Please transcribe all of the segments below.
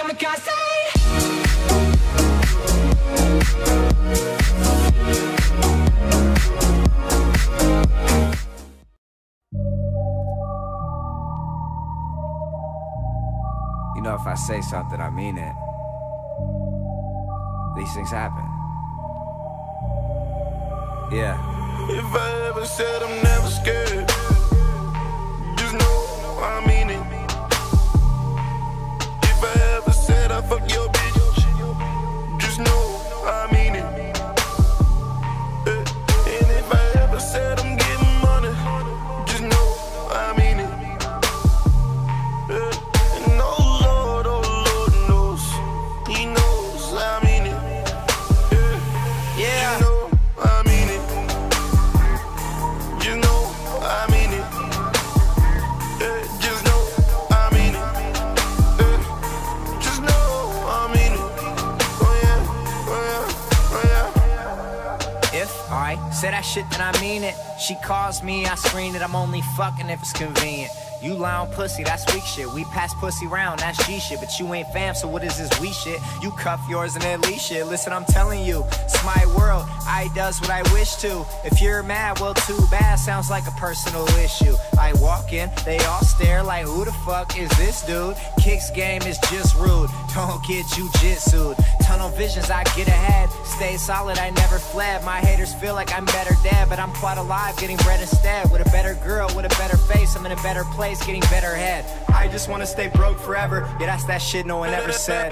You know, if I say something, I mean it. These things happen. Yeah. If I ever said I'm never scared, I say that shit, then I mean it. She calls me, I screen it. I'm only fucking if it's convenient. You lie on pussy, that's weak shit. We pass pussy round, that's G shit. But you ain't fam, so what is this we shit? You cuff yours and leash shit. Listen, I'm telling you, it's my world. I does what I wish to. If you're mad, well, too bad. Sounds like a personal issue. In, they all stare like, who the fuck is this dude? Kicks game is just rude. Don't get you jitsued. Tunnel visions, I get ahead. Stay solid, I never fled. My haters feel like I'm better dead, but I'm quite alive, getting bread instead. With a better girl, with a better face, I'm in a better place, getting better head. I just wanna stay broke forever. Yeah, that's that shit no one ever said.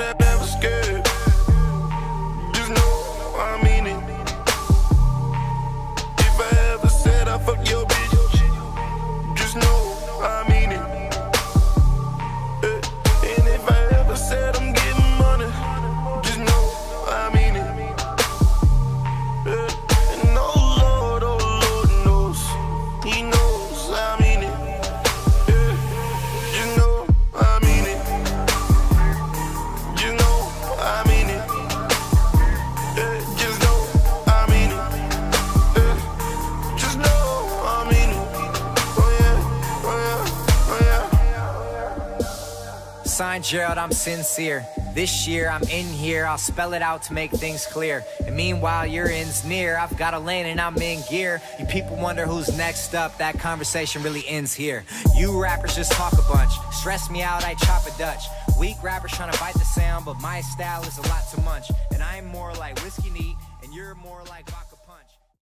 Signed Gerald, I'm sincere. This year I'm in here, I'll spell it out to make things clear. And meanwhile, your end's near. I've got a lane and I'm in gear. You people wonder who's next up, that conversation really ends here. You rappers just talk a bunch. Stress me out, I chop a Dutch. Weak rappers trying to bite the sound, but my style is a lot to munch. And I'm more like whiskey neat, and you're more like vodka.